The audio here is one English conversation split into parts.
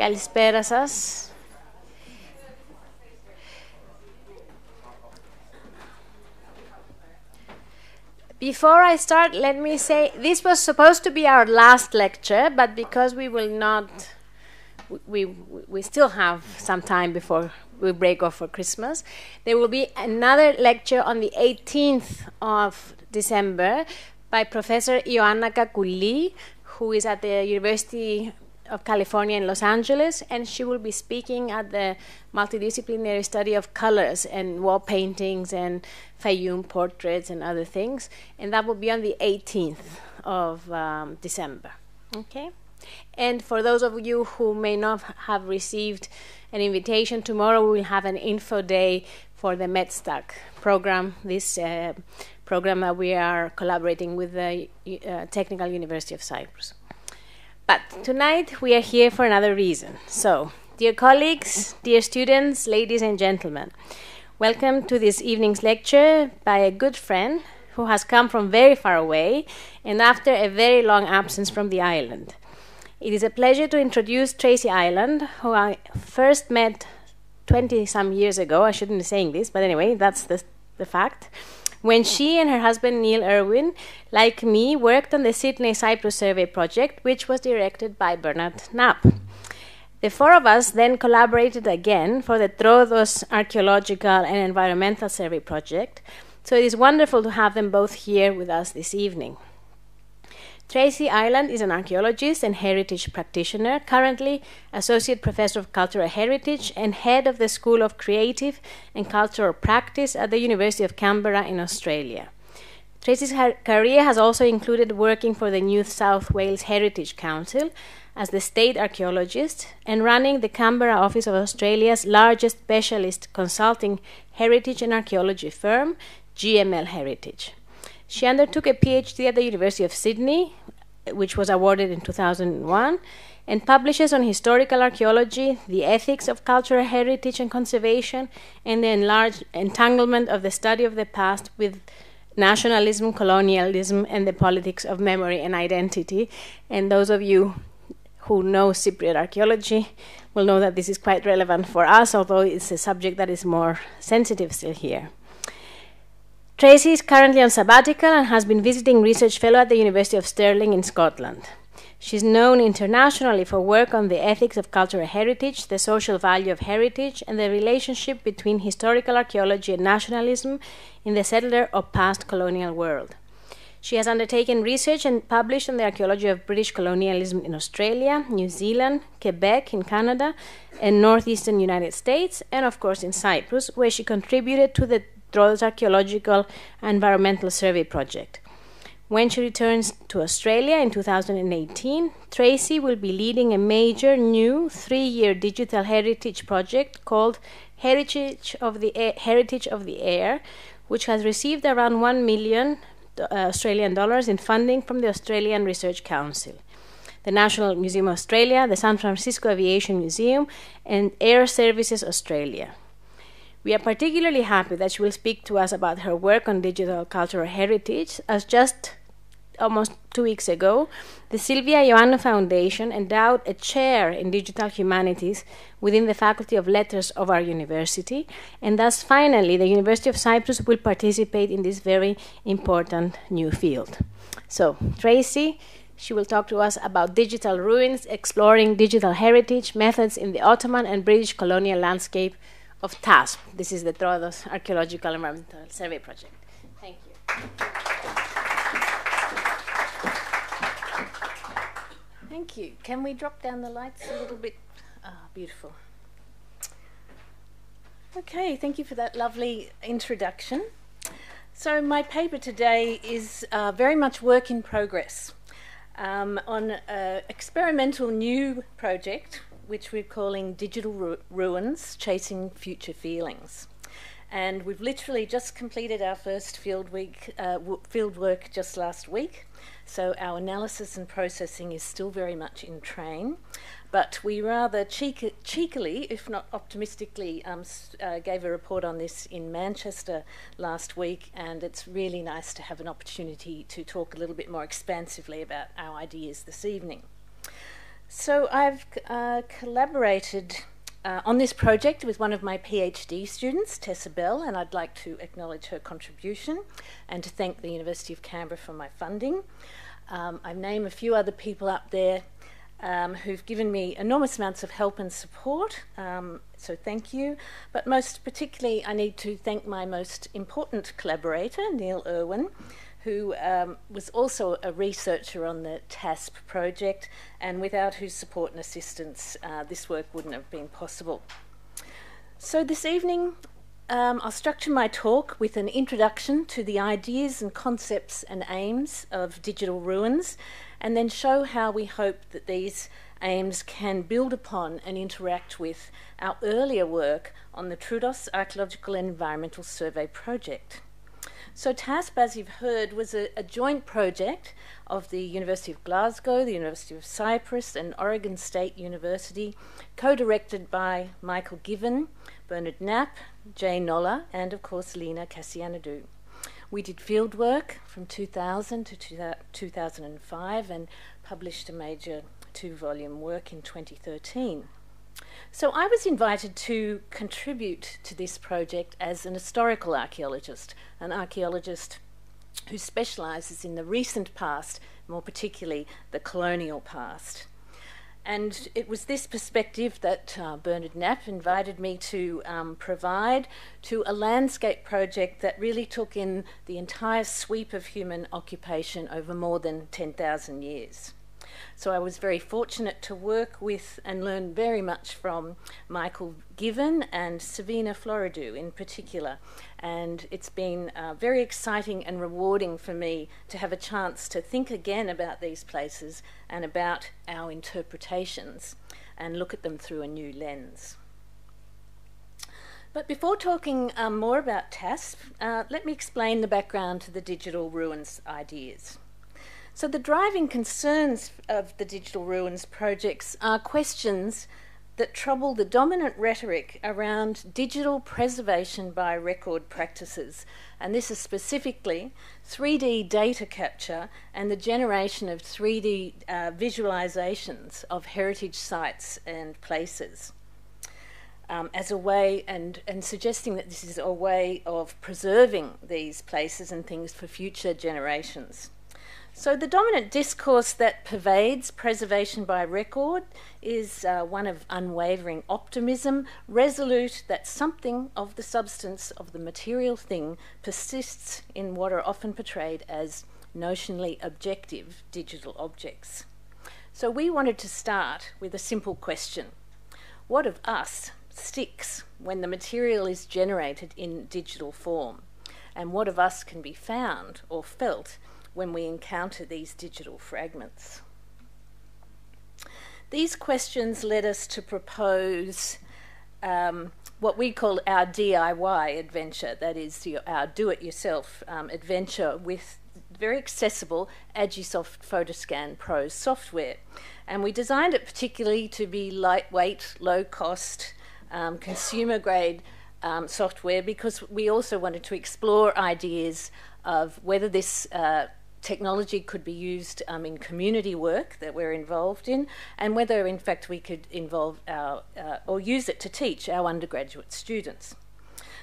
Καλησπέρα σας. Before I start, let me say this was supposed to be our last lecture, but because we will not, we, we still have some time before we break off for Christmas, there will be another lecture on the 18th of December by Professor Ioanna Kakoulli, who is at the University of California in Los Angeles, and she will be speaking at the multidisciplinary study of colors and wall paintings and Fayum portraits and other things. And that will be on the 18th of um, December. Okay? And for those of you who may not have received an invitation, tomorrow we will have an info day for the MedStack program, this uh, program that we are collaborating with the uh, Technical University of Cyprus. But tonight we are here for another reason. So, dear colleagues, dear students, ladies and gentlemen, welcome to this evening's lecture by a good friend who has come from very far away and after a very long absence from the island. It is a pleasure to introduce Tracy Ireland, who I first met 20 some years ago. I shouldn't be saying this, but anyway, that's the, the fact when she and her husband Neil Irwin, like me, worked on the Sydney Cyprus Survey project, which was directed by Bernard Knapp. The four of us then collaborated again for the Troodos Archaeological and Environmental Survey project, so it is wonderful to have them both here with us this evening. Tracy Ireland is an archaeologist and heritage practitioner, currently Associate Professor of Cultural Heritage and head of the School of Creative and Cultural Practice at the University of Canberra in Australia. Tracy's career has also included working for the New South Wales Heritage Council as the state archaeologist and running the Canberra office of Australia's largest specialist consulting heritage and archaeology firm, GML Heritage. She undertook a PhD at the University of Sydney, which was awarded in 2001, and publishes on historical archaeology, the ethics of cultural heritage and conservation, and the enlarged entanglement of the study of the past with nationalism, colonialism, and the politics of memory and identity. And those of you who know Cypriot archaeology will know that this is quite relevant for us, although it's a subject that is more sensitive still here. Tracy is currently on sabbatical and has been visiting research fellow at the University of Stirling in Scotland. She's known internationally for work on the ethics of cultural heritage, the social value of heritage, and the relationship between historical archaeology and nationalism in the settler or past colonial world. She has undertaken research and published on the archaeology of British colonialism in Australia, New Zealand, Quebec in Canada, and northeastern United States, and of course in Cyprus, where she contributed to the Troodos Archaeological Environmental Survey Project. When she returns to Australia in 2018, Tracy will be leading a major new three year digital heritage project called Heritage of the Air, Heritage of the Air, which has received around 1 million uh, Australian dollars in funding from the Australian Research Council, the National Museum of Australia, the San Francisco Aviation Museum, and Air Services Australia. We are particularly happy that she will speak to us about her work on digital cultural heritage, as just almost two weeks ago, the Sylvia Ioannou Foundation endowed a chair in digital humanities within the Faculty of Letters of our university, and thus finally the University of Cyprus will participate in this very important new field. So, Tracy, she will talk to us about digital ruins, exploring digital heritage, methods in the Ottoman and British colonial landscape of TAESP. This is the Troodos Archaeological Environmental Survey Project. Thank you. Thank you. Can we drop down the lights a little bit? Ah, beautiful. Okay, thank you for that lovely introduction. So, my paper today is uh, very much work in progress um, on an experimental new project which we're calling Digital Ru- Ruins Chasing Future Feelings. And we've literally just completed our first field week, uh, field work just last week. So our analysis and processing is still very much in train. But we rather cheek- cheekily, if not optimistically, um, uh, gave a report on this in Manchester last week, and it's really nice to have an opportunity to talk a little bit more expansively about our ideas this evening. So I've uh, collaborated uh, on this project with one of my PhD students, Tessa Bell, and I'd like to acknowledge her contribution and to thank the University of Canberra for my funding. Um, I've named a few other people up there um, who've given me enormous amounts of help and support, um, so thank you. But most particularly, I need to thank my most important collaborator, Neil Irwin, who um, was also a researcher on the TAESP project, and without whose support and assistance, uh, this work wouldn't have been possible. So this evening, um, I'll structure my talk with an introduction to the ideas and concepts and aims of digital ruins, and then show how we hope that these aims can build upon and interact with our earlier work on the Troodos Archaeological and Environmental Survey project. So TAESP, as you've heard, was a, a, joint project of the University of Glasgow, the University of Cyprus, and Oregon State University, co-directed by Michael Given, Bernard Knapp, Jay Noller, and of course Lena Kassianidou. We did field work from 2000 to 2005 and published a major two-volume work in 2013. So I was invited to contribute to this project as an historical archaeologist, an archaeologist who specialises in the recent past, more particularly the colonial past. And it was this perspective that uh, Bernard Knapp invited me to um, provide to a landscape project that really took in the entire sweep of human occupation over more than 10,000 years. So I was very fortunate to work with and learn very much from Michael Given and Savina Floridou in particular. And it's been uh, very exciting and rewarding for me to have a chance to think again about these places and about our interpretations and look at them through a new lens. But before talking um, more about TAESP, uh, let me explain the background to the digital ruins ideas. So, the driving concerns of the Digital Ruins projects are questions that trouble the dominant rhetoric around digital preservation by record practices. And this is specifically 3D data capture and the generation of 3D uh, visualizations of heritage sites and places. Um, as a way, and, and suggesting that this is a way of preserving these places and things for future generations. So, the dominant discourse that pervades preservation by record is uh, one of unwavering optimism, resolute that something of the substance of the material thing persists in what are often portrayed as notionally objective digital objects. So, we wanted to start with a simple question What of us sticks when the material is generated in digital form? And what of us can be found or felt? When we encounter these digital fragments. These questions led us to propose um, what we call our DIY adventure, that is, our do it yourself um, adventure with very accessible Agisoft Photoscan Pro software. And we designed it particularly to be lightweight, low cost, um, consumer grade um, software because we also wanted to explore ideas of whether this uh, technology could be used um, in community work that we're involved in, and whether in fact we could involve our uh, or use it to teach our undergraduate students.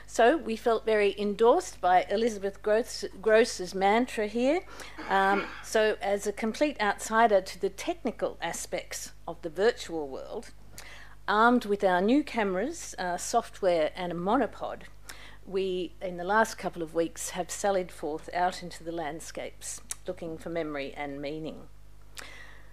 So we felt very endorsed by Elizabeth Grosz, Grosz's mantra here. Um, so, as a complete outsider to the technical aspects of the virtual world, armed with our new cameras, uh, software, and a monopod, we, in the last couple of weeks, have sallied forth out into the landscapes looking for memory and meaning.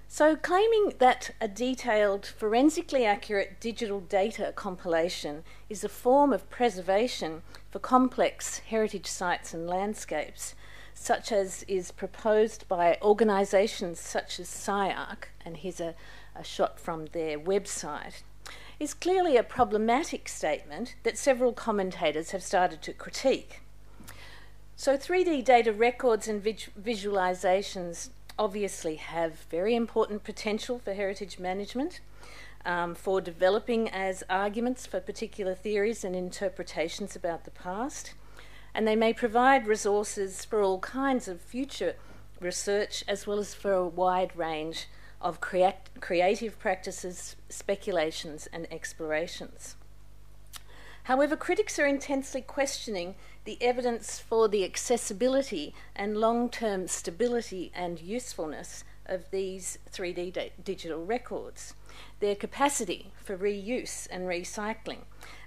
So, claiming that a detailed, forensically accurate digital data compilation is a form of preservation for complex heritage sites and landscapes, such as is proposed by organisations such as CyArk, and here's a, a shot from their website, is clearly a problematic statement that several commentators have started to critique. So, 3D data records and visualizations obviously have very important potential for heritage management, um, for developing as arguments for particular theories and interpretations about the past, and they may provide resources for all kinds of future research as well as for a wide range of creat- creative practices, speculations, and explorations. However, critics are intensely questioning the evidence for the accessibility and long term stability and usefulness of these 3D da- digital records, their capacity for reuse and recycling,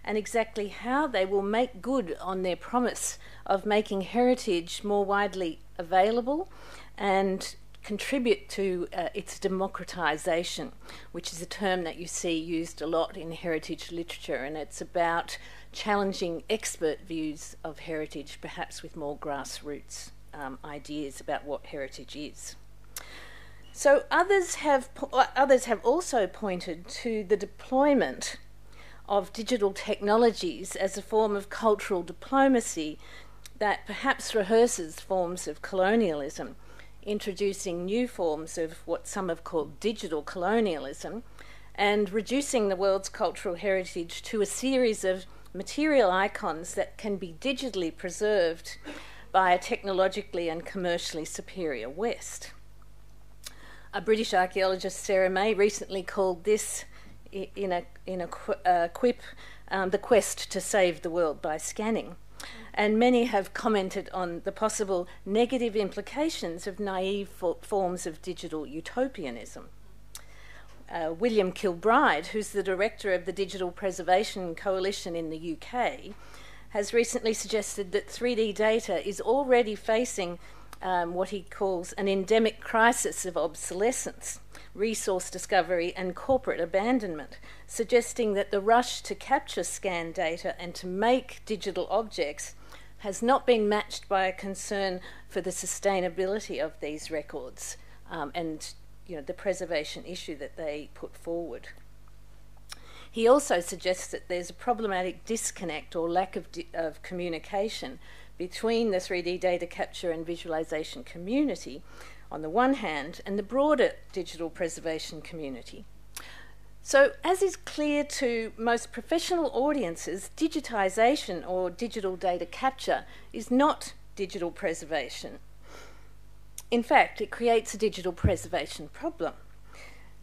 and exactly how they will make good on their promise of making heritage more widely available and contribute to uh, its democratisation, which is a term that you see used a lot in heritage literature, and it's about challenging expert views of heritage, perhaps with more grassroots um, ideas about what heritage is. So others have po- others have also pointed to the deployment of digital technologies as a form of cultural diplomacy that perhaps rehearses forms of colonialism, introducing new forms of what some have called digital colonialism, and reducing the world's cultural heritage to a series of material icons that can be digitally preserved by a technologically and commercially superior West. A British archaeologist, Sarah May, recently called this, in a, in a uh, quip, um, the quest to save the world by scanning. And many have commented on the possible negative implications of naive forms of digital utopianism. Uh, William Kilbride, who's the director of the Digital Preservation Coalition in the UK, has recently suggested that 3D data is already facing um, what he calls an endemic crisis of obsolescence, resource discovery, and corporate abandonment, suggesting that the rush to capture scan data and to make digital objects has not been matched by a concern for the sustainability of these records um, and you know, the preservation issue that they put forward. He also suggests that there's a problematic disconnect or lack of, of communication between the 3D data capture and visualization community on the one hand and the broader digital preservation community. So, as is clear to most professional audiences, digitization or digital data capture is not digital preservation. In fact, it creates a digital preservation problem.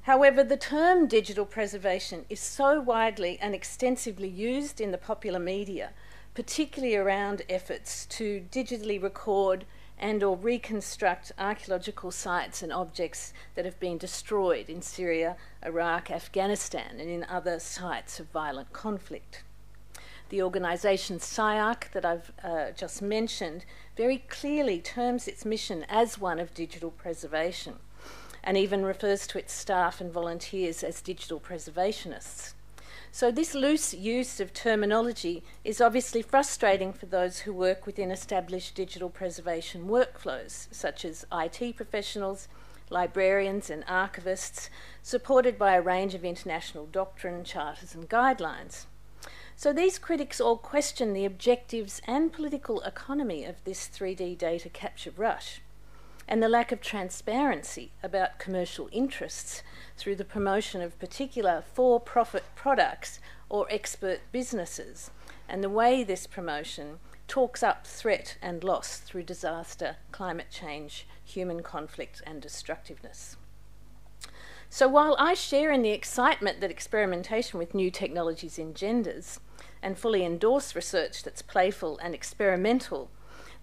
However, the term digital preservation is so widely and extensively used in the popular media, particularly around efforts to digitally record and or reconstruct archaeological sites and objects that have been destroyed in Syria, Iraq, Afghanistan and in other sites of violent conflict. The organisation CyArk that I've uh, just mentioned very clearly terms its mission as one of digital preservation and even refers to its staff and volunteers as digital preservationists. So, this loose use of terminology is obviously frustrating for those who work within established digital preservation workflows, such as IT professionals, librarians, and archivists, supported by a range of international doctrine, charters, and guidelines. So these critics all question the objectives and political economy of this 3D data capture rush and the lack of transparency about commercial interests through the promotion of particular for profit products or expert businesses, and the way this promotion talks up threat and loss through disaster, climate change, human conflict, and destructiveness. So while I share in the excitement that experimentation with new technologies engenders and fully endorse research that's playful and experimental,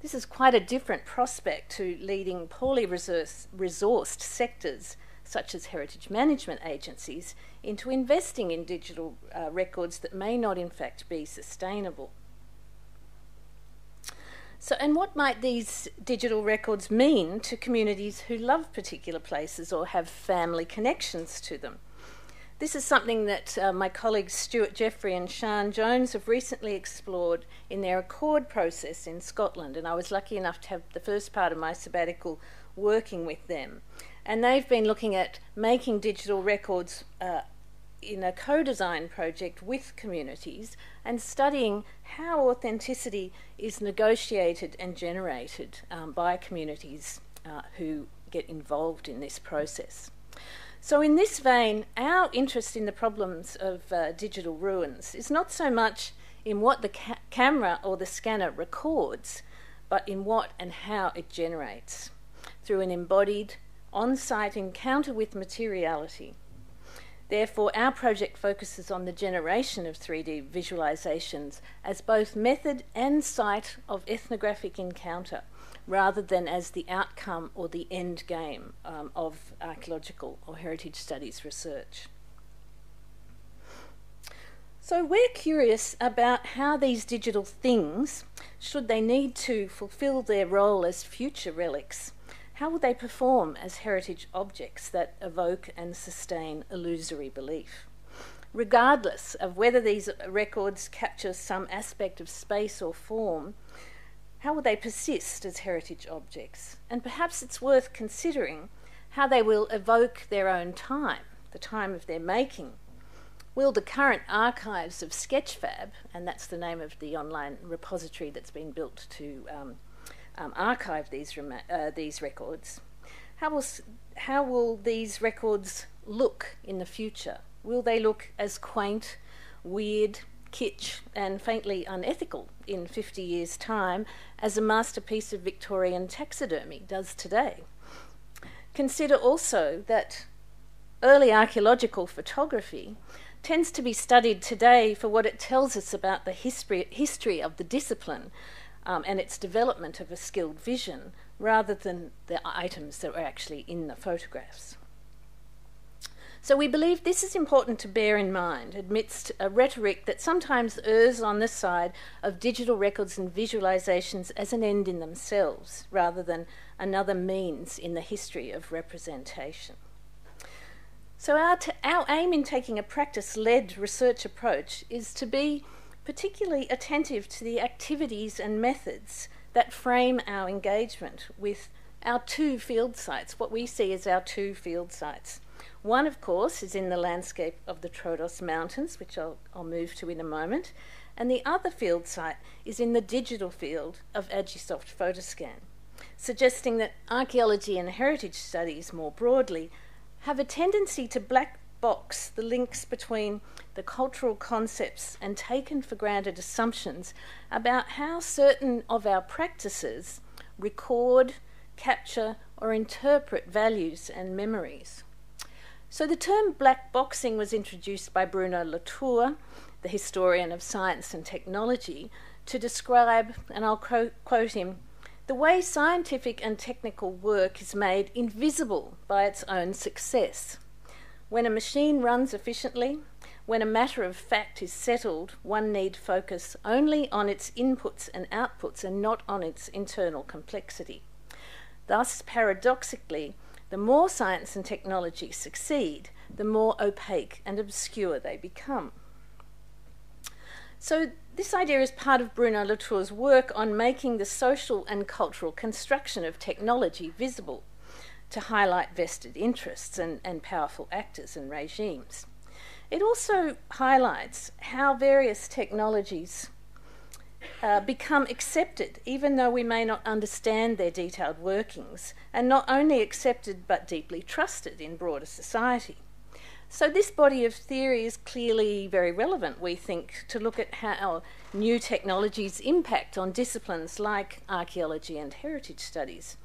this is quite a different prospect to leading poorly resource, resourced sectors such as heritage management agencies into investing in digital uh, records that may not in fact be sustainable. So, and what might these digital records mean to communities who love particular places or have family connections to them? This is something that uh, my colleagues Stuart Jeffrey and Sian Jones have recently explored in their Accord process in Scotland, and I was lucky enough to have the first part of my sabbatical working with them. And they've been looking at making digital records uh, in a co design project with communities and studying how authenticity is negotiated and generated um, by communities uh, who get involved in this process. So, in this vein, our interest in the problems of uh, digital ruins is not so much in what the ca- camera or the scanner records, but in what and how it generates through an embodied, on site encounter with materiality. Therefore, our project focuses on the generation of 3D visualizations as both method and site of ethnographic encounter, rather than as the outcome or the end game um, of archaeological or heritage studies research. So, we're curious about how these digital things, should they need to fulfill their role as future relics, how will they perform as heritage objects that evoke and sustain illusory belief? Regardless of whether these records capture some aspect of space or form, how will they persist as heritage objects? And perhaps it's worth considering how they will evoke their own time, the time of their making, Will the current archives of Sketchfab, and that's the name of the online repository that's been built to um, um, archive these, uh, these records, how will, how will these records look in the future? Will they look as quaint, weird, kitsch, and faintly unethical in 50 years' time as a masterpiece of Victorian taxidermy does today? Consider also that early archaeological photography tends to be studied today for what it tells us about the history, history of the discipline um, and its development of a skilled vision rather than the items that were actually in the photographs. So we believe this is important to bear in mind amidst a rhetoric that sometimes errs on the side of digital records and visualizations as an end in themselves rather than another means in the history of representation. So, our, our aim in taking a practice led research approach is to be particularly attentive to the activities and methods that frame our engagement with our two field sites, what we see as our two field sites. One, of course, is in the landscape of the Troodos Mountains, which I'll, I'll move to in a moment, and the other field site is in the digital field of Agisoft Photoscan, suggesting that archaeology and heritage studies more broadly have a tendency to black box the links between the cultural concepts and taken for granted assumptions about how certain of our practices record, capture, or interpret values and memories. So the term black boxing was introduced by Bruno Latour, the historian of science and technology, to describe, and I'll quote him, the way scientific and technical work is made invisible by its own success. When a machine runs efficiently, when a matter of fact is settled, one need focus only on its inputs and outputs and not on its internal complexity. Thus, paradoxically, the more science and technology succeed, the more opaque and obscure they become. So, this idea is part of Bruno Latour's work on making the social and cultural construction of technology visible to highlight vested interests and, and powerful actors and regimes. It also highlights how various technologies uh, become accepted, even though we may not understand their detailed workings, and not only accepted but deeply trusted in broader society. So, this body of theory is clearly very relevant, we think, to look at how new technologies impact on disciplines like archaeology and heritage studies.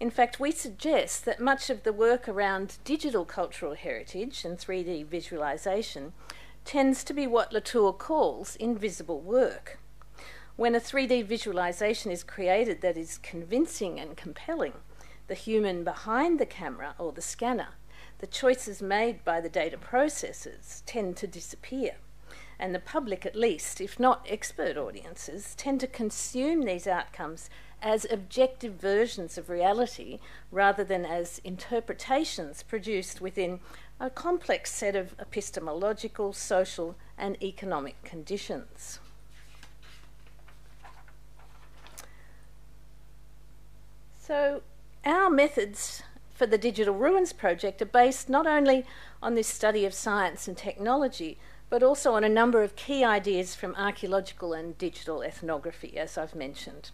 In fact, we suggest that much of the work around digital cultural heritage and 3D visualisation tends to be what Latour calls invisible work. When a 3D visualisation is created that is convincing and compelling, the human behind the camera or the scanner the choices made by the data processors tend to disappear. And the public, at least, if not expert audiences, tend to consume these outcomes as objective versions of reality rather than as interpretations produced within a complex set of epistemological, social, and economic conditions. So, our methods for the Digital Ruins Project are based not only on this study of science and technology, but also on a number of key ideas from archaeological and digital ethnography, as I've mentioned.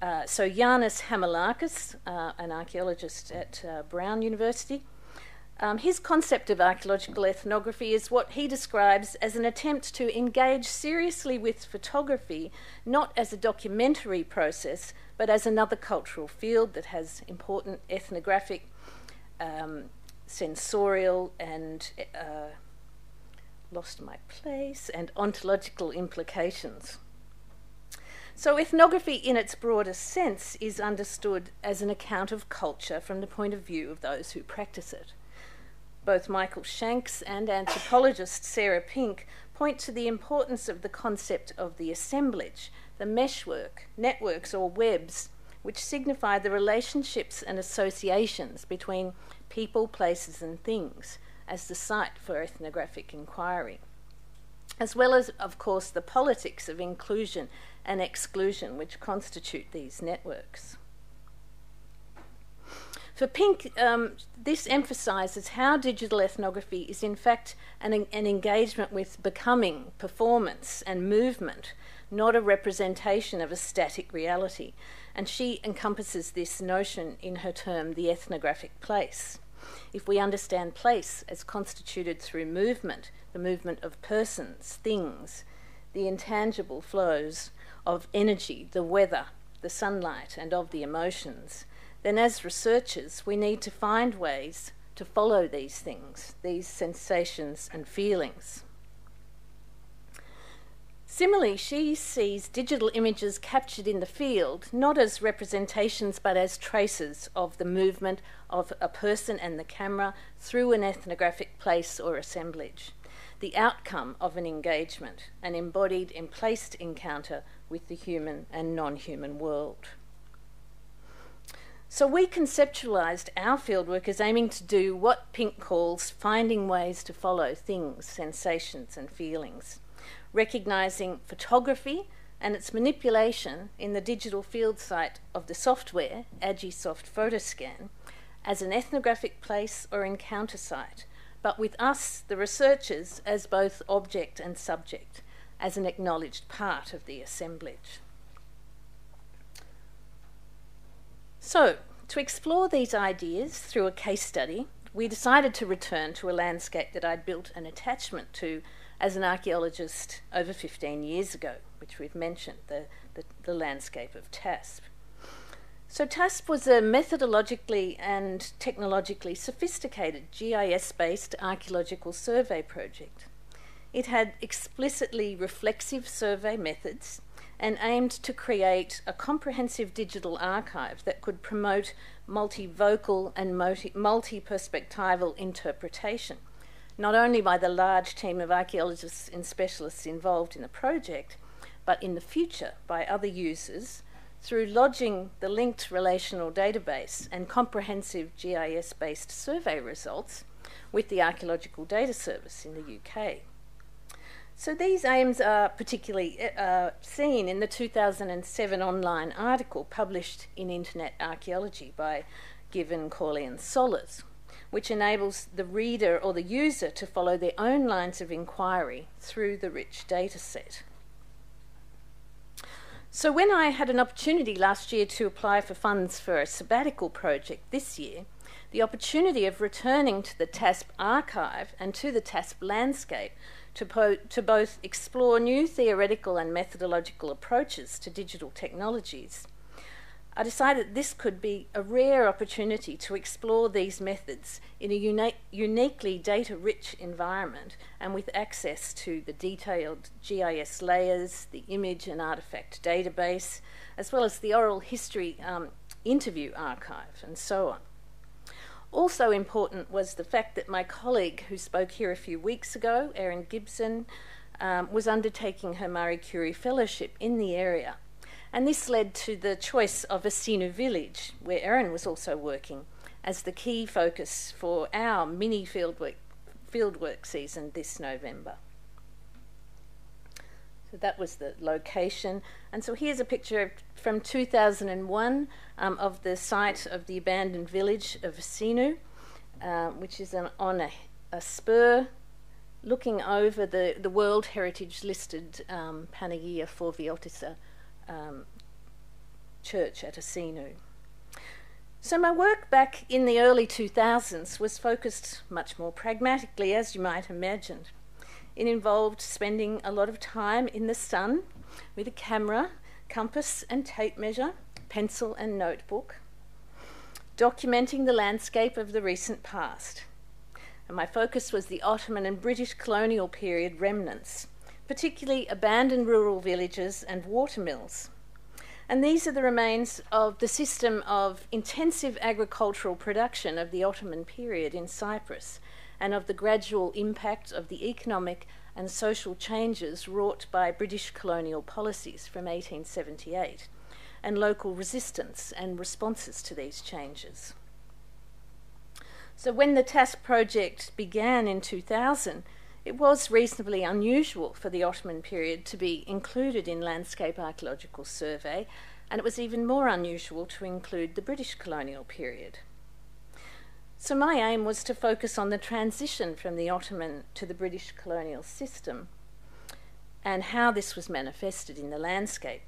Uh, so, Yannis Hamilakis, uh, an archaeologist at uh, Brown University, um, his concept of archaeological ethnography is what he describes as an attempt to engage seriously with photography, not as a documentary process, but as another cultural field that has important ethnographic um, sensorial and uh, lost my place and ontological implications. So, ethnography, in its broader sense, is understood as an account of culture from the point of view of those who practice it. Both Michael Shanks and anthropologist Sarah Pink point to the importance of the concept of the assemblage, the meshwork, networks, or webs, which signify the relationships and associations between people, places, and things as the site for ethnographic inquiry, as well as, of course, the politics of inclusion and exclusion which constitute these networks. For Pink, um, this emphasises how digital ethnography is in fact an, an engagement with becoming, performance, and movement, not a representation of a static reality. And she encompasses this notion in her term, the ethnographic place. If we understand place as constituted through movement, the movement of persons, things, the intangible flows of energy, the weather, the sunlight, and of the emotions, then as researchers, we need to find ways to follow these things, these sensations and feelings. Similarly, she sees digital images captured in the field not as representations but as traces of the movement of a person and the camera through an ethnographic place or assemblage, the outcome of an engagement, an embodied, emplaced encounter with the human and non human world. So we conceptualised our fieldwork as aiming to do what Pink calls finding ways to follow things, sensations, and feelings, recognising photography and its manipulation in the digital field site of the software, Agisoft Photoscan, as an ethnographic place or encounter site, but with us, the researchers, as both object and subject, as an acknowledged part of the assemblage. So, to explore these ideas through a case study, we decided to return to a landscape that I'd built an attachment to as an archaeologist over 15 years ago, which we've mentioned, the, the, the landscape of TAESP. So, TAESP was a methodologically and technologically sophisticated GIS based archaeological survey project. It had explicitly reflexive survey methods and aimed to create a comprehensive digital archive that could promote multivocal and multi perspectival interpretation, not only by the large team of archaeologists and specialists involved in the project, but in the future by other users through lodging the linked relational database and comprehensive GIS based survey results with the Archaeological Data Service in the UK. So these aims are particularly uh, seen in the 2007 online article published in Internet Archaeology by Given, Corley and Sollars, which enables the reader or the user to follow their own lines of inquiry through the rich data set. So when I had an opportunity last year to apply for funds for a sabbatical project this year, the opportunity of returning to the TAESP archive and to the TAESP landscape to, po- to both explore new theoretical and methodological approaches to digital technologies. I decided this could be a rare opportunity to explore these methods in a uni- uniquely data rich environment and with access to the detailed GIS layers, the image and artifact database, as well as the oral history um, interview archive, and so on. Also important was the fact that my colleague who spoke here a few weeks ago, Erin Gibson, um, was undertaking her Marie Curie Fellowship in the area. And this led to the choice of Asinou village, where Erin was also working, as the key focus for our mini fieldwork, fieldwork season this November. So that was the location. And so here's a picture from 2001 um, of the site of the abandoned village of Asinou, uh, which is an, on a, a, spur looking over the, the World Heritage listed um, Panagia Fourviotissa um, church at Asinou. So, my work back in the early 2000s was focused much more pragmatically, as you might imagine. It involved spending a lot of time in the sun with a camera, compass and tape measure, pencil and notebook, documenting the landscape of the recent past. And my focus was the Ottoman and British colonial period remnants, particularly abandoned rural villages and watermills. And these are the remains of the system of intensive agricultural production of the Ottoman period in Cyprus and of the gradual impact of the economic and social changes wrought by British colonial policies from 1878 and local resistance and responses to these changes. So, when the TAESP project began in 2000, it was reasonably unusual for the Ottoman period to be included in Landscape Archaeological Survey, and it was even more unusual to include the British colonial period. So, my aim was to focus on the transition from the Ottoman to the British colonial system and how this was manifested in the landscape.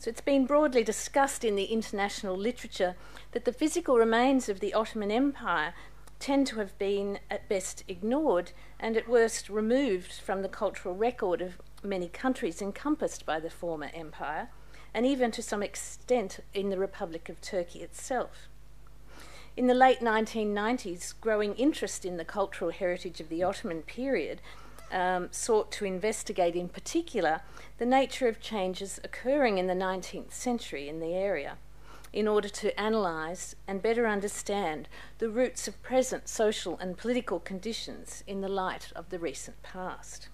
So, it's been broadly discussed in the international literature that the physical remains of the Ottoman Empire tend to have been at best ignored and at worst removed from the cultural record of many countries encompassed by the former empire, and even to some extent in the Republic of Turkey itself. In the late 1990s, growing interest in the cultural heritage of the Ottoman period um, sought to investigate, in particular, the nature of changes occurring in the 19th century in the area in order to analyse and better understand the roots of present social and political conditions in the light of the recent past.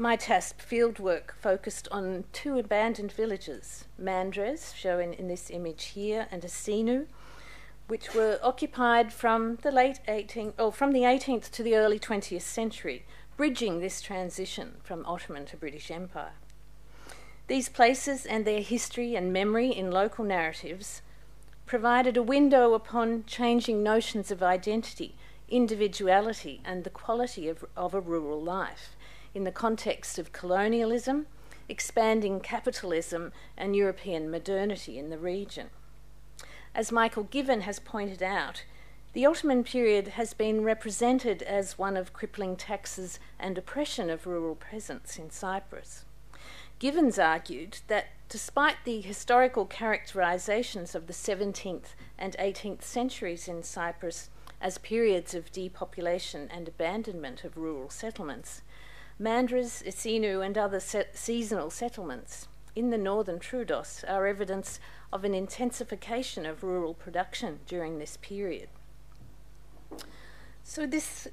My TAESP fieldwork focused on two abandoned villages, Mandres, shown in this image here, and Asinou, which were occupied from the late 18th, or from the 18th to the early 20th century, bridging this transition from Ottoman to British Empire. These places and their history and memory in local narratives provided a window upon changing notions of identity, individuality, and the quality of, of a rural life in the context of colonialism, expanding capitalism, and European modernity in the region. As Michael Given has pointed out, the Ottoman period has been represented as one of crippling taxes and oppression of rural presence in Cyprus. Givens argued that despite the historical characterizations of the 17th and 18th centuries in Cyprus as periods of depopulation and abandonment of rural settlements, Mandras, Asinou, and other se- seasonal settlements in the northern Troodos are evidence of an intensification of rural production during this period. So, this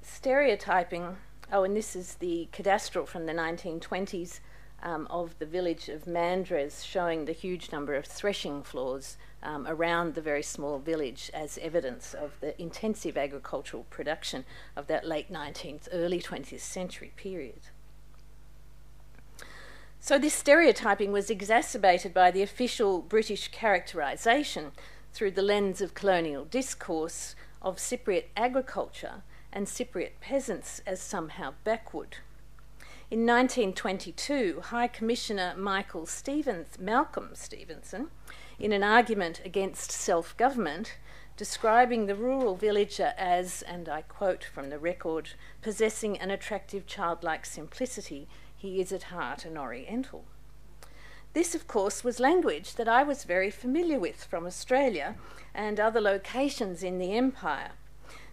stereotyping, oh, and this is the cadastral from the 1920s um, of the village of Mandres, showing the huge number of threshing floors um, around the very small village as evidence of the intensive agricultural production of that late 19th, early 20th century period. So, this stereotyping was exacerbated by the official British characterisation through the lens of colonial discourse of Cypriot agriculture and Cypriot peasants as somehow backward. In 1922, High Commissioner Michael Stevens, Malcolm Stevenson, in an argument against self government, describing the rural villager as, and I quote from the record, possessing an attractive childlike simplicity, he is at heart an Oriental. This, of course, was language that I was very familiar with from Australia and other locations in the Empire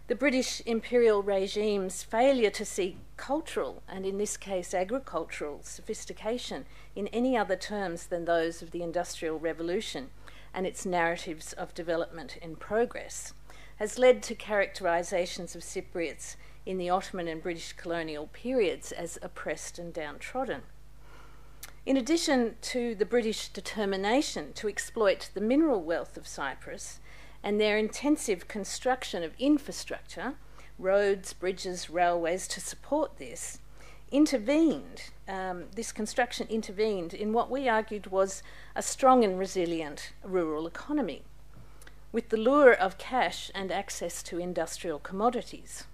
the British imperial regime's failure to see cultural, and in this case agricultural, sophistication in any other terms than those of the Industrial Revolution and its narratives of development and progress, has led to characterisations of Cypriots in the Ottoman and British colonial periods as oppressed and downtrodden. In addition to the British determination to exploit the mineral wealth of Cyprus, and their intensive construction of infrastructure, roads, bridges, railways, to support this, intervened, um, this construction intervened in what we argued was a strong and resilient rural economy, with the lure of cash and access to industrial commodities.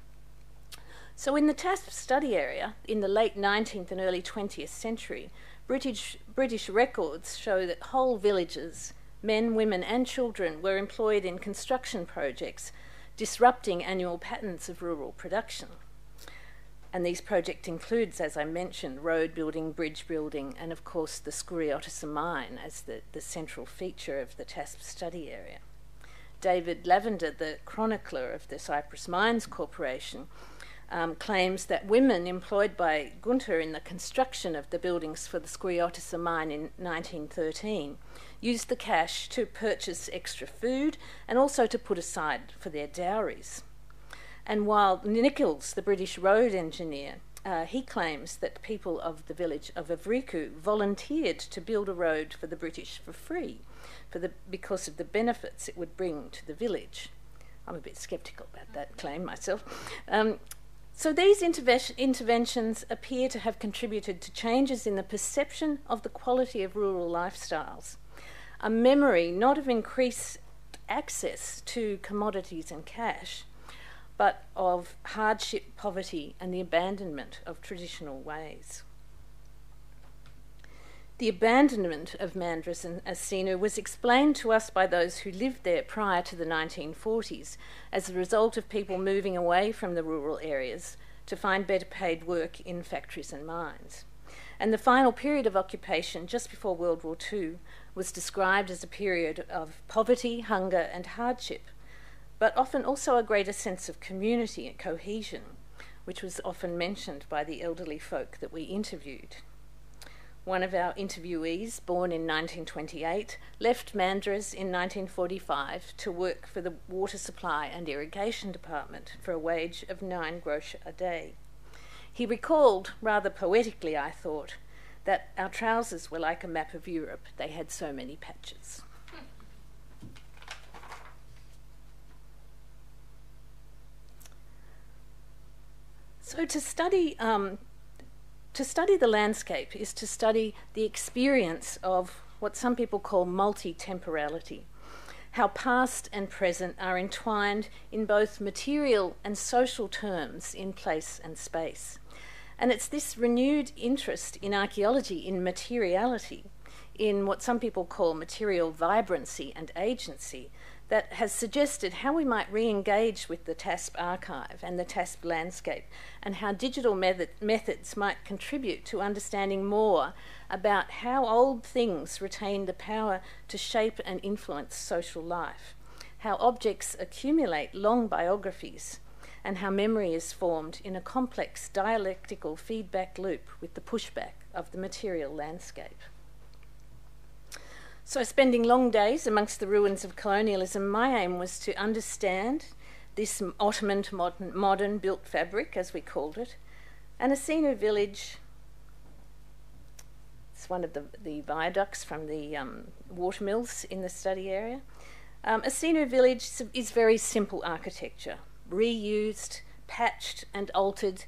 So, in the TAESP study area in the late 19th and early 20th century, British, British records show that whole villages men, women, and children were employed in construction projects, disrupting annual patterns of rural production. And these projects includes, as I mentioned, road building, bridge building, and of course the Skouriotissa mine as the, the central feature of the TAESP study area. David Lavender, the chronicler of the Cyprus Mines Corporation, um, claims that women employed by Gunter in the construction of the buildings for the Skouriotissa mine in 1913 used the cash to purchase extra food and also to put aside for their dowries. And while Nichols, the British road engineer, uh, he claims that people of the village of Avriku volunteered to build a road for the British for free for the, because of the benefits it would bring to the village. I'm a bit sceptical about that claim myself. Um, so these interve- interventions appear to have contributed to changes in the perception of the quality of rural lifestyles, a memory not of increased access to commodities and cash, but of hardship, poverty, and the abandonment of traditional ways. The abandonment of Mandras and Asinou was explained to us by those who lived there prior to the 1940s as a result of people moving away from the rural areas to find better paid work in factories and mines. And the final period of occupation, just before World War II, was described as a period of poverty, hunger, and hardship, but often also a greater sense of community and cohesion, which was often mentioned by the elderly folk that we interviewed. One of our interviewees, born in 1928, left Mandras in 1945 to work for the Water Supply and Irrigation Department for a wage of nine grosch a day. He recalled, rather poetically, I thought, that our trousers were like a map of Europe, they had so many patches. So, to study um, to study the landscape is to study the experience of what some people call multi temporality, how past and present are entwined in both material and social terms in place and space. And it's this renewed interest in archaeology, in materiality, in what some people call material vibrancy and agency, that has suggested how we might re engage with the TAESP archive and the TAESP landscape, and how digital method, methods might contribute to understanding more about how old things retain the power to shape and influence social life, how objects accumulate long biographies, and how memory is formed in a complex dialectical feedback loop with the pushback of the material landscape. So, spending long days amongst the ruins of colonialism, my aim was to understand this Ottoman to modern, modern built fabric, as we called it, and Asinou village. It's one of the, the viaducts from the um, watermills in the study area. Um, Asinou village is very simple architecture, reused, patched, and altered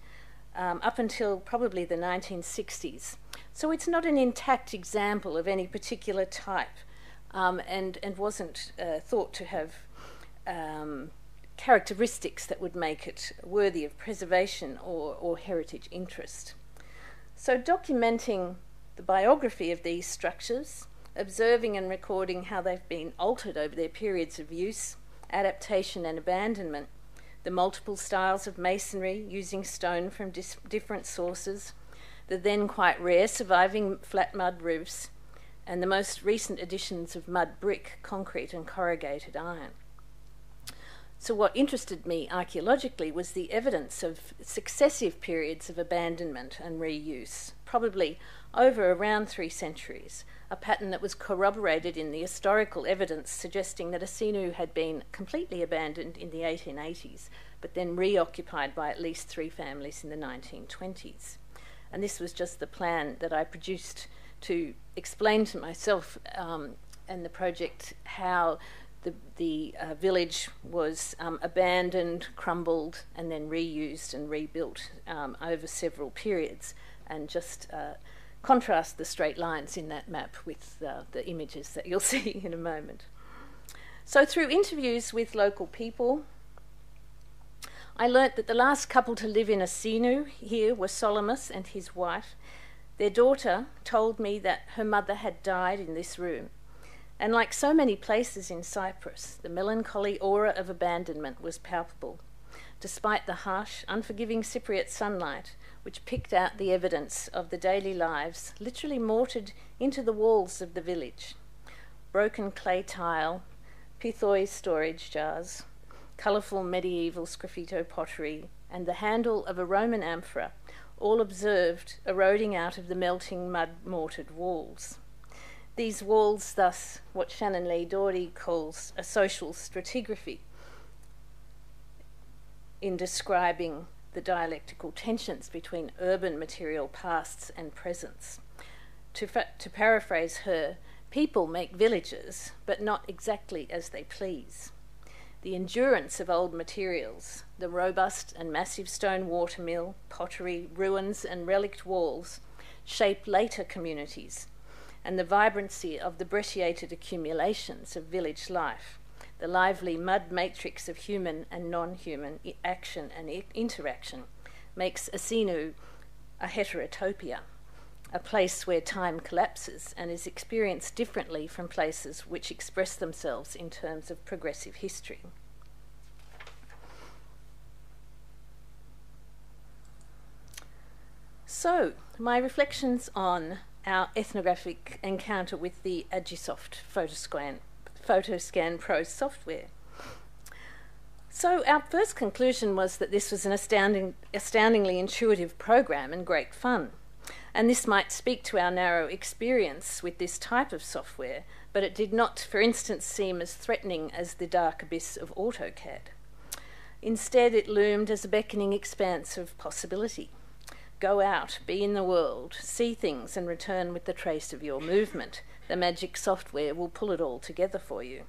um, up until probably the 1960s. So it's not an intact example of any particular type um, and, and wasn't uh, thought to have um, characteristics that would make it worthy of preservation or, or heritage interest. So, documenting the biography of these structures, observing and recording how they've been altered over their periods of use, adaptation, and abandonment, the multiple styles of masonry using stone from dis- different sources, the then quite rare surviving flat mud roofs, and the most recent additions of mud brick, concrete, and corrugated iron. So, what interested me archaeologically was the evidence of successive periods of abandonment and reuse, probably over around three centuries, a pattern that was corroborated in the historical evidence suggesting that Asinou had been completely abandoned in the 1880s, but then reoccupied by at least three families in the 1920s. And this was just the plan that I produced to explain to myself um, and the project how the, the uh, village was um, abandoned, crumbled, and then reused and rebuilt um, over several periods, and just uh, contrast the straight lines in that map with uh, the images that you'll see in a moment. So, through interviews with local people, I learnt that the last couple to live in Asinou here were Solomus and his wife. Their daughter told me that her mother had died in this room. And like so many places in Cyprus, the melancholy aura of abandonment was palpable. despite the harsh, unforgiving Cypriot sunlight, which picked out the evidence of the daily lives literally mortared into the walls of the village. Broken clay tile, pithoi storage jars, colourful medieval sgraffito pottery, and the handle of a Roman amphora, all observed eroding out of the melting mud mortared walls. These walls, thus, what Shannon Lee Dawdy calls a social stratigraphy, in describing the dialectical tensions between urban material pasts and presents. To, to paraphrase her, people make villages, but not exactly as they please. The endurance of old materials, the robust and massive stone watermill, pottery, ruins, and relict walls shape later communities, and the vibrancy of the brecciated accumulations of village life the lively mud matrix of human and non human action and interaction makes Asinou a heterotopia, a place where time collapses and is experienced differently from places which express themselves in terms of progressive history. So, my reflections on our ethnographic encounter with the Agisoft photoscan Photoscan Pro software. So, our first conclusion was that this was an astounding, astoundingly intuitive program and great fun. And this might speak to our narrow experience with this type of software, but it did not, for instance, seem as threatening as the dark abyss of AutoCAD. Instead, it loomed as a beckoning expanse of possibility. Go out, be in the world, see things, and return with the trace of your movement, the magic software will pull it all together for you.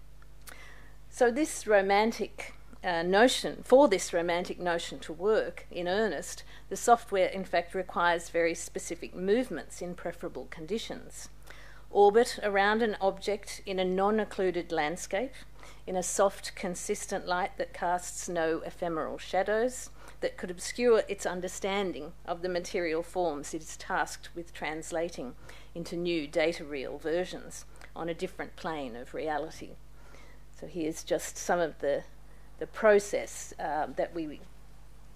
So, this romantic uh, notion, for this romantic notion to work in earnest, the software in fact requires very specific movements in preferable conditions. Orbit around an object in a non occluded landscape, in a soft, consistent light that casts no ephemeral shadows, that could obscure its understanding of the material forms it is tasked with translating into new data real versions on a different plane of reality. So here's just some of the, the process uh, that we,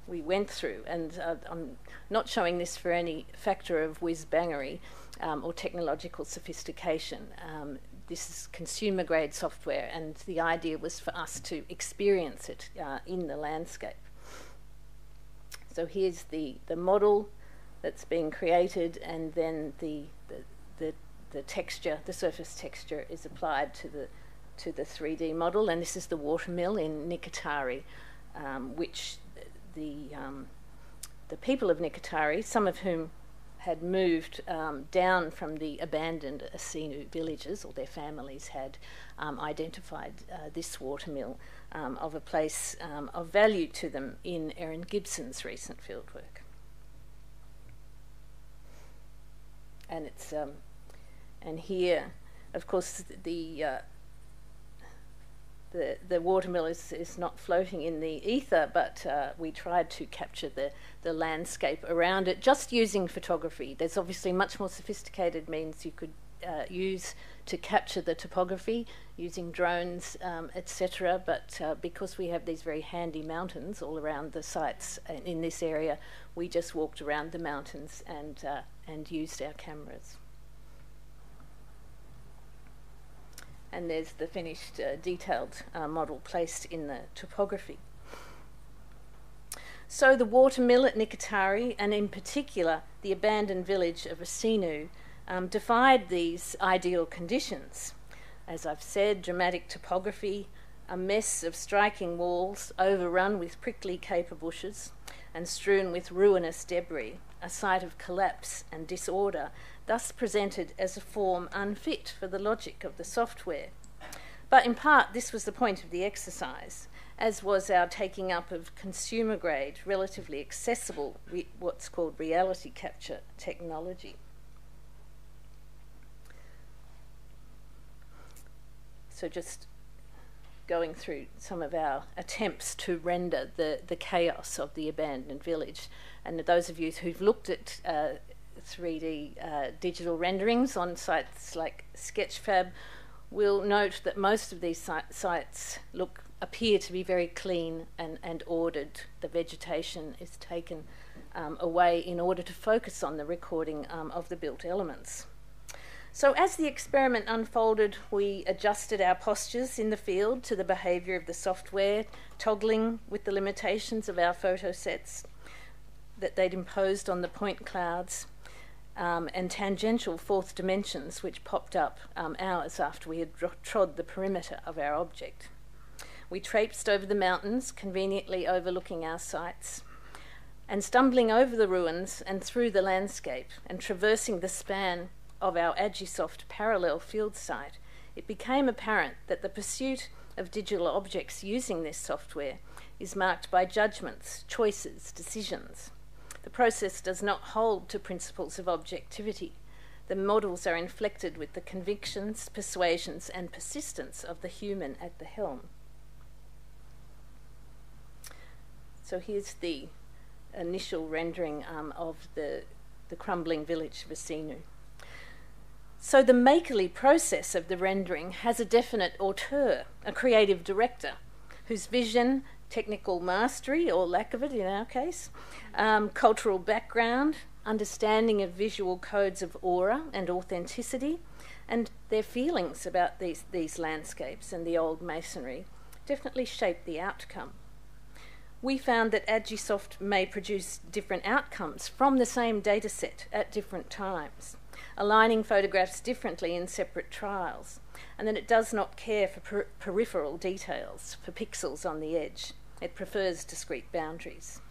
we went through. And uh, I'm not showing this for any factor of whiz bangery um, or technological sophistication. Um, this is consumer grade software, and the idea was for us to experience it uh, in the landscape. So here's the, the model that's being created, and then the, the, the, the texture, the surface texture is applied to the, to the 3D model. And this is the watermill in Nikitari, um, which the, um, the people of Nikitari, some of whom had moved um, down from the abandoned Asinou villages, or their families had um, identified uh, this watermill um, of a place um, of value to them in Erin Gibson's recent fieldwork. And it's um, and here, of course, the uh, the the watermill is, is not floating in the ether, but uh, we tried to capture the the landscape around it just using photography. There's obviously much more sophisticated means you could uh, use to capture the topography using drones, um, etc. But uh, because we have these very handy mountains all around the sites in this area, we just walked around the mountains and, uh, and used our cameras. And there's the finished uh, detailed uh, model placed in the topography. So the water mill at Nikitari, and in particular the abandoned village of Asinou, um, defied these ideal conditions. As I've said, dramatic topography, a mess of striking walls overrun with prickly caper bushes and strewn with ruinous debris, a site of collapse and disorder, thus presented as a form unfit for the logic of the software. But in part, this was the point of the exercise, as was our taking up of consumer grade, relatively accessible, what's called reality capture technology. So just going through some of our attempts to render the, the chaos of the abandoned village. And those of you who've looked at uh, 3D uh, digital renderings on sites like Sketchfab will note that most of these si- sites look appear to be very clean and, and ordered. The vegetation is taken um, away in order to focus on the recording um, of the built elements. So, as the experiment unfolded, we adjusted our postures in the field to the behaviour of the software, toggling with the limitations of our photo sets that they'd imposed on the point clouds um, and tangential fourth dimensions which popped up um, hours after we had trod the perimeter of our object. We traipsed over the mountains, conveniently overlooking our sites and stumbling over the ruins and through the landscape and traversing the span of our Agisoft parallel field site, it became apparent that the pursuit of digital objects using this software is marked by judgments, choices, decisions. The process does not hold to principles of objectivity. The models are inflected with the convictions, persuasions, and persistence of the human at the helm. So here's the initial rendering um, of the, the crumbling village of Asinou. So the makerly process of the rendering has a definite auteur, a creative director, whose vision technical mastery or lack of it in our case, um, cultural background, understanding of visual codes of aura and authenticity, and their feelings about these, these landscapes and the old masonry definitely shape the outcome. We found that Agisoft may produce different outcomes from the same dataset at different times, aligning photographs differently in separate trials, and that it does not care for per- peripheral details, for pixels on the edge. It prefers discrete boundaries.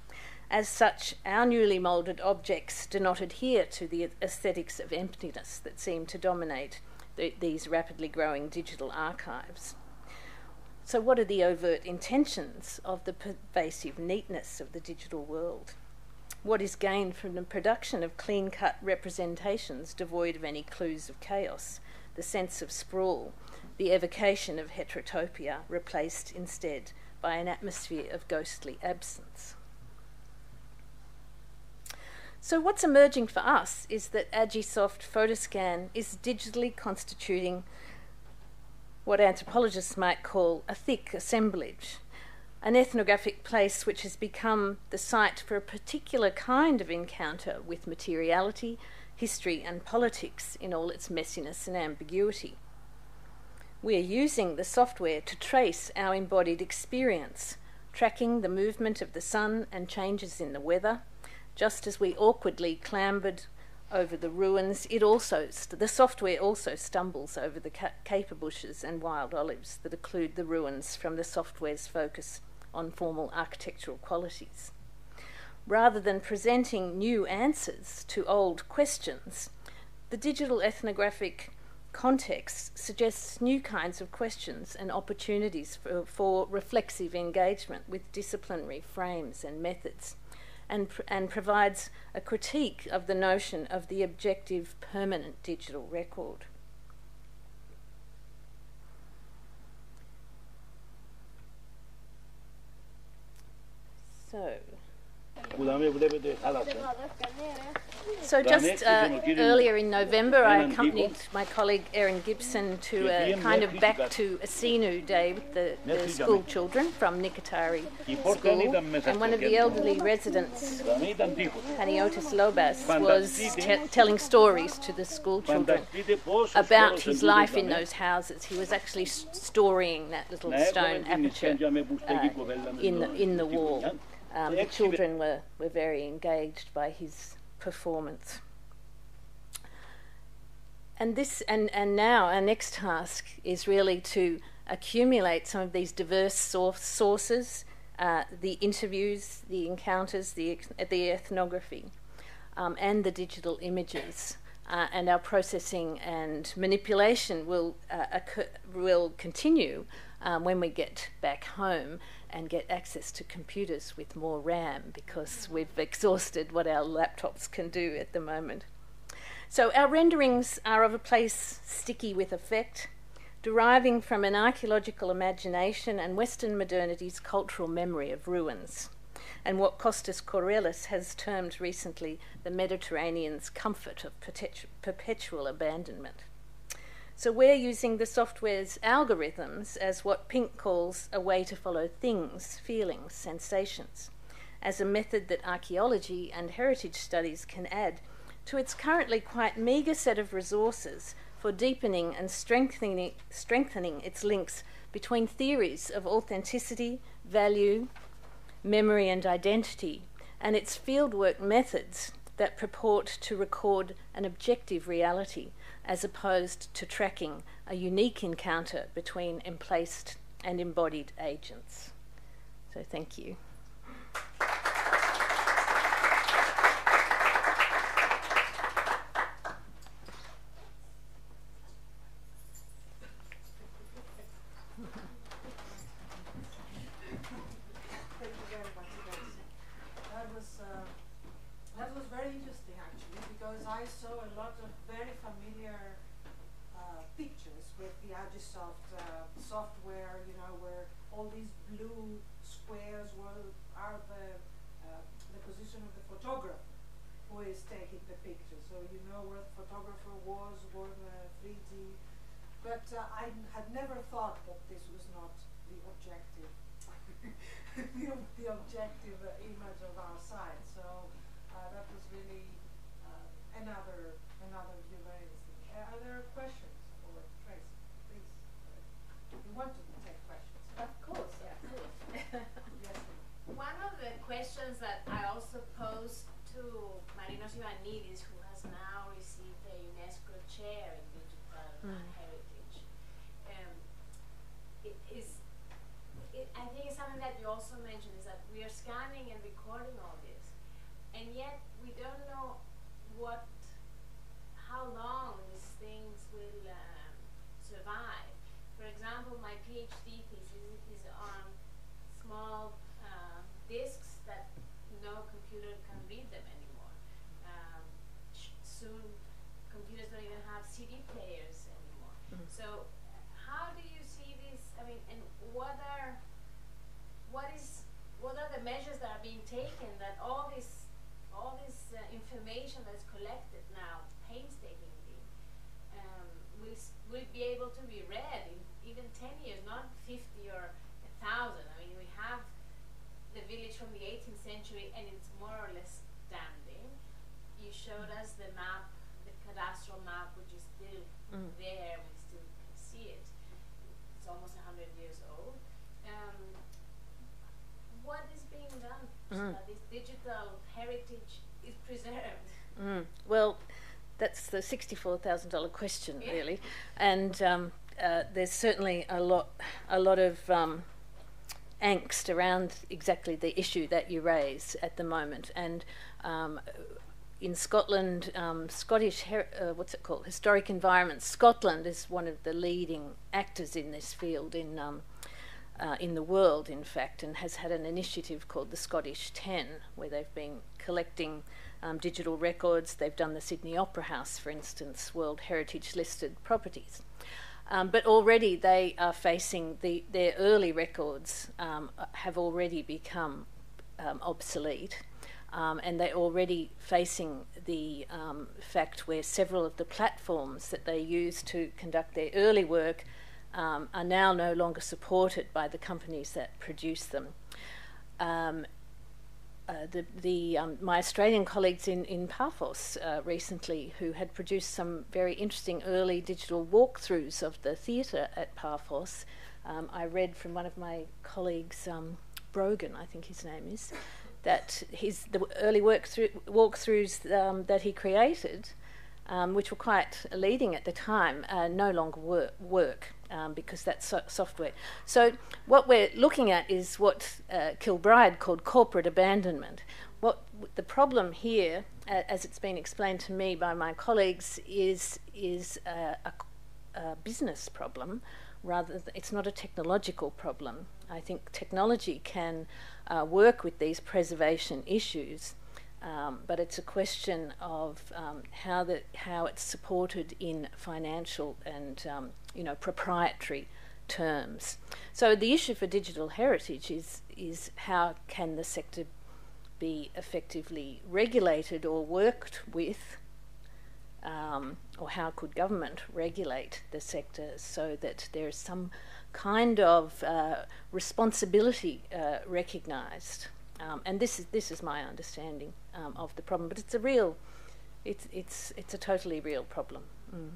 As such, our newly moulded objects do not adhere to the aesthetics of emptiness that seem to dominate the, these rapidly growing digital archives. So, what are the overt intentions of the pervasive neatness of the digital world? What is gained from the production of clean cut representations devoid of any clues of chaos, the sense of sprawl, the evocation of heterotopia replaced instead by an atmosphere of ghostly absence. So, what's emerging for us is that Agisoft Photoscan is digitally constituting what anthropologists might call a thick assemblage, an ethnographic place which has become the site for a particular kind of encounter with materiality, history, and politics in all its messiness and ambiguity. We are using the software to trace our embodied experience, tracking the movement of the sun and changes in the weather. Just as we awkwardly clambered over the ruins, it also the software also stumbles over the caper bushes and wild olives that occlude the ruins from the software's focus on formal architectural qualities. Rather than presenting new answers to old questions, the digital ethnographic context suggests new kinds of questions and opportunities for, for reflexive engagement with disciplinary frames and methods, and, and provides a critique of the notion of the objective permanent digital record. So, so just uh, earlier in November, I accompanied my colleague Erin Gibson to a kind of back to Asinou day with the, the school children from Nikitari School, and one of the elderly residents, Paniotis Lobas, was te- telling stories to the school children about his life in those houses. He was actually storying that little stone aperture uh, in the in the wall. Um, the children were, were very engaged by his performance. And this and, and now our next task is really to accumulate some of these diverse sources, uh, the interviews, the encounters, the, the ethnography, um, and the digital images. Uh, and our processing and manipulation will, uh, occur, will continue um, when we get back home and get access to computers with more RAM because we've exhausted what our laptops can do at the moment. So, our renderings are of a place sticky with effect, deriving from an archaeological imagination and Western modernity's cultural memory of ruins, and what Kostas Kourelis has termed recently the Mediterranean's comfort of perpetual abandonment. So we're using the software's algorithms as what Pink calls a way to follow things, feelings, sensations, as a method that archaeology and heritage studies can add to its currently quite meagre set of resources for deepening and strengthening, strengthening its links between theories of authenticity, value, memory, and identity, and its fieldwork methods that purport to record an objective reality as opposed to tracking a unique encounter between emplaced and embodied agents. So, thank you. Well, that's the sixty-four thousand dollar question, yeah. really, and um, uh, there's certainly a lot, a lot of um, angst around exactly the issue that you raise at the moment, and. Um, in Scotland, um, Scottish, uh, what's it called? Historic Environments. Scotland is one of the leading actors in this field in um, uh, in the world, in fact, and has had an initiative called the Scottish Ten, where they've been collecting um, digital records. They've done the Sydney Opera House, for instance, World Heritage listed properties. Um, but already they are facing the, their early records um, have already become um, obsolete. Um, and they're already facing the um, fact where several of the platforms that they use to conduct their early work are now no longer supported by the companies that produce them. Um, uh, the, the um, my Australian colleagues in in Paphos uh, recently, who had produced some very interesting early digital walkthroughs of the theatre at Paphos, um, I read from one of my colleagues, um, Brogan, I think his name is, that his the early work through, walkthroughs um, that he created um, which were quite leading at the time, uh, no longer work, work um, because that's so- software. So, what we're looking at is what uh, Kilbride called corporate abandonment. What the problem here, uh, as it's been explained to me by my colleagues, is is a, a business problem rather it's not a technological problem. I think technology can uh, work with these preservation issues um, but it's a question of um, how the how it's supported in financial and um, you know proprietary terms. So the issue for digital heritage is is how can the sector be effectively regulated or worked with um, or how could government regulate the sector so that there is some kind of uh, responsibility uh, recognised? Um, and this is this is my understanding um, of the problem, but it's a real, it's it's it's a totally real problem. Mm.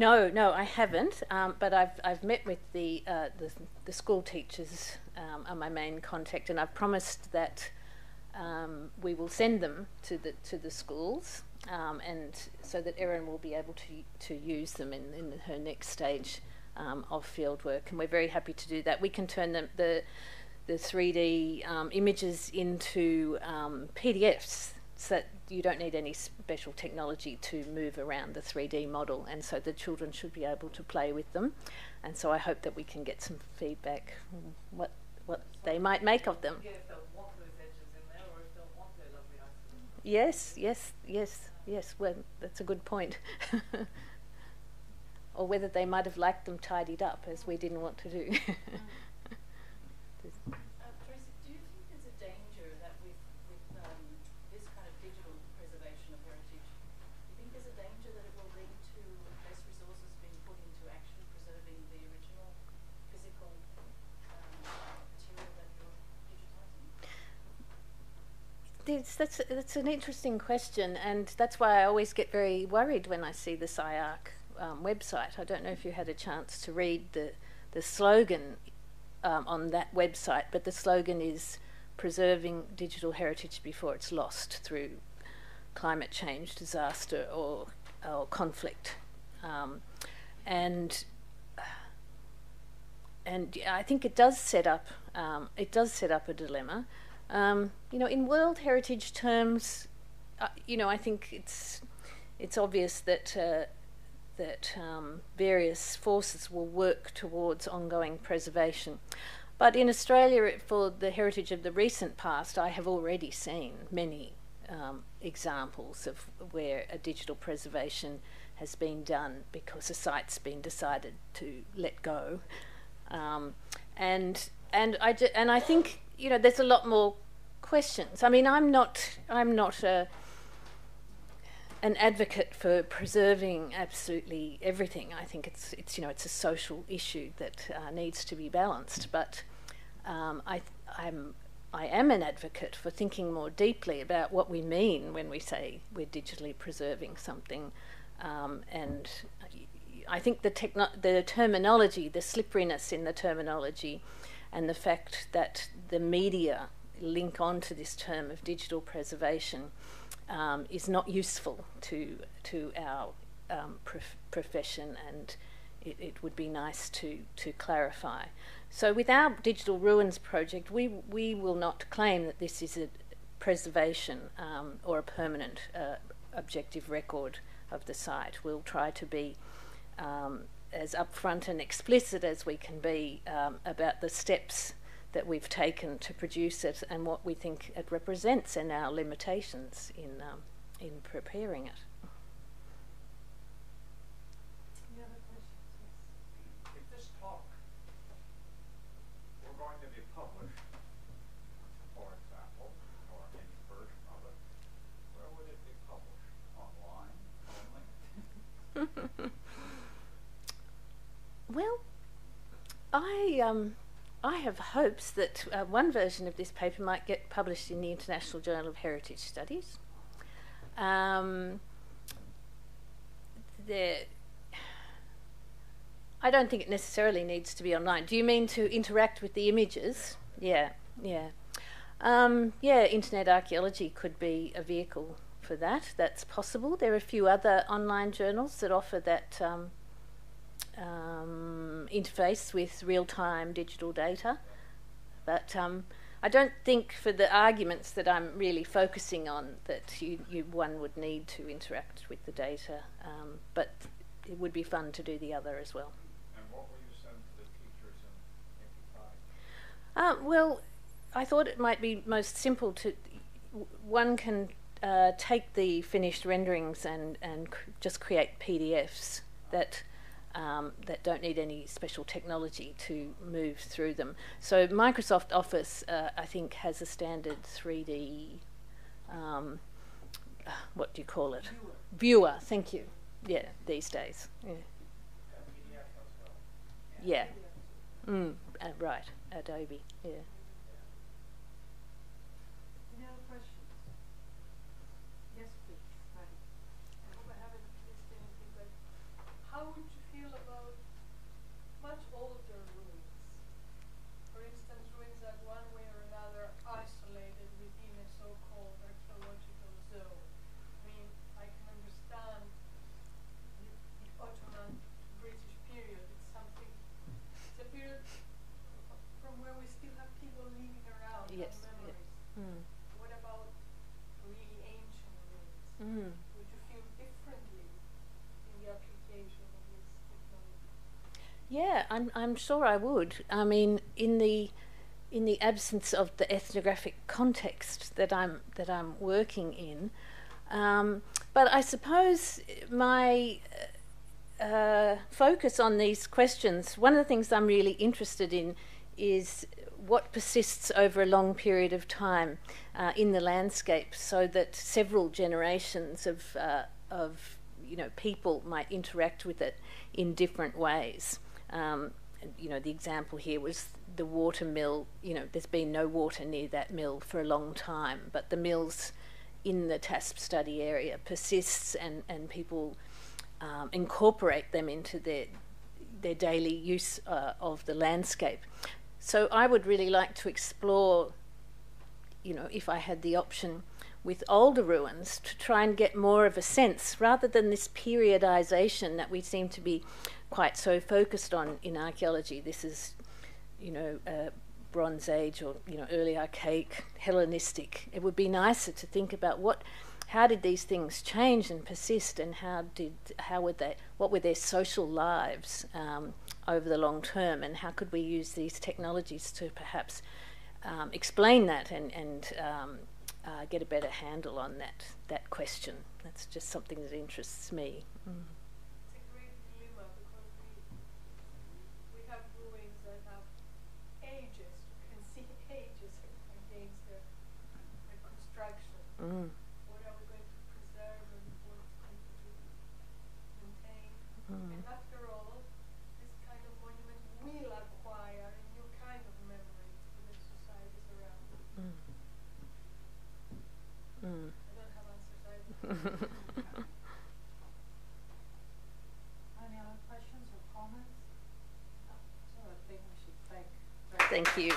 No, no, I haven't. Um, but I've I've met with the uh, the, the, school teachers um, are my main contact, and I've promised that um, we will send them to the to the schools, um, and so that Erin will be able to to use them in, in her next stage um, of field work, and we're very happy to do that. We can turn the the 3D um, images into PDFs so that you don't need any special technology to move around the 3D model, and so the children should be able to play with them. And so I hope that we can get some feedback what what they might make of them. Yes, yes, yes, yes. Well, that's a good point. or whether they might have liked them tidied up, as we didn't want to do. That's, that's, an interesting question, and that's why I always get very worried when I see the CyArk um, website. I don't know if you had a chance to read the, the slogan um, on that website, but the slogan is preserving digital heritage before it's lost through climate change, disaster, or, or conflict. Um, and and I think it does set up um, it does set up a dilemma um, you know, in World Heritage terms, uh, you know, I think it's it's obvious that uh, that um, various forces will work towards ongoing preservation. But in Australia, for the heritage of the recent past, I have already seen many um, examples of where a digital preservation has been done because a site's been decided to let go. Um, and and I and I think you know, there's a lot more questions. I mean, I'm not, I'm not a, an advocate for preserving absolutely everything. I think it's, it's you know, it's a social issue that uh, needs to be balanced. But um, I, I'm, I am an advocate for thinking more deeply about what we mean when we say we're digitally preserving something, um, and I think the the terminology, the slipperiness in the terminology, and the fact that the media link on to this term of digital preservation um, is not useful to to our um, prof- profession, and it, it, would be nice to to clarify. So, with our digital ruins project, we we will not claim that this is a preservation um, or a permanent uh, objective record of the site. We'll try to be um, as upfront and explicit as we can be um, about the steps that we've taken to produce it and what we think it represents and our limitations in um, in preparing it. I um, I have hopes that uh, one version of this paper might get published in the International Journal of Heritage Studies. Um, there, I don't think it necessarily needs to be online. Do you mean to interact with the images? Yeah, yeah. Um, yeah, internet archaeology could be a vehicle for that. That's possible. There are a few other online journals that offer that um, um, interface with real time digital data. But um, I don't think for the arguments that I'm really focusing on that you, you one would need to interact with the data, um, but it would be fun to do the other as well. And what will you send to the teachers in Uh, well, I thought it might be most simple to. One can uh, take the finished renderings and and cr- just create PDFs that um, that don't need any special technology to move through them. So Microsoft Office, uh, I think, has a standard 3D. Um, uh, what do you call it? Viewer. Viewer. Thank you. Yeah, these days. Yeah. Yeah. Mm, uh, right. Adobe. Yeah. I'm, I'm sure I would. I mean, in the in the absence of the ethnographic context that I'm that I'm working in, um, but I suppose my uh, focus on these questions. One of the things I'm really interested in is what persists over a long period of time uh, in the landscape, so that several generations of uh, of you know people might interact with it in different ways. Um, you know, the example here was the water mill. You know, there's been no water near that mill for a long time, but the mills in the TAESP study area persists, and and people um, incorporate them into their their daily use uh, of the landscape. So I would really like to explore, you know, if I had the option with older ruins to try and get more of a sense rather than this periodization that we seem to be quite so focused on in archaeology. This is, you know, uh, Bronze Age or you know early Archaic, Hellenistic. It would be nicer to think about what, how did these things change and persist, and how did how would they what were their social lives um, over the long term, and how could we use these technologies to perhaps um, explain that and and um, uh, get a better handle on that that question. That's just something that interests me. Mm. Mm. What are we going to preserve and what's going to be maintained? Mm. And after all, this kind of monument will acquire a new kind of memory for the societies around. Mm. Mm. I don't have answers either. Any other questions or comments? No. So I think we should thank. Thank you.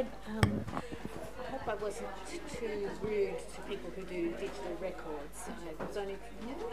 Yes. Yes. Not